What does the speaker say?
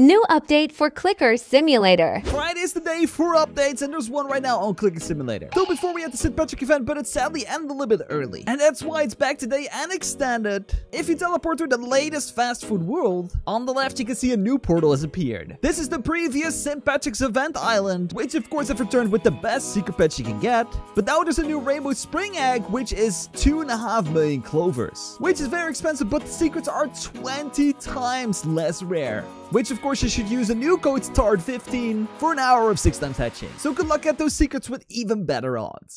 New update for Clicker Simulator. Friday is the day for updates, and there's one right now on Clicker Simulator. Though before we had the St. Patrick event, but it sadly ended a little bit early. And that's why it's back today and extended. If you teleport to the latest fast food world, on the left you can see a new portal has appeared. This is the previous St. Patrick's event island, which of course have returned with the best secret pets you can get. But now there's a new Rainbow Spring Egg, which is 2.5 million clovers. Which is very expensive, but the secrets are 20 times less rare. Which of course you should use a new code START15 for an hour of 6 times hatching. So good luck at those secrets with even better odds.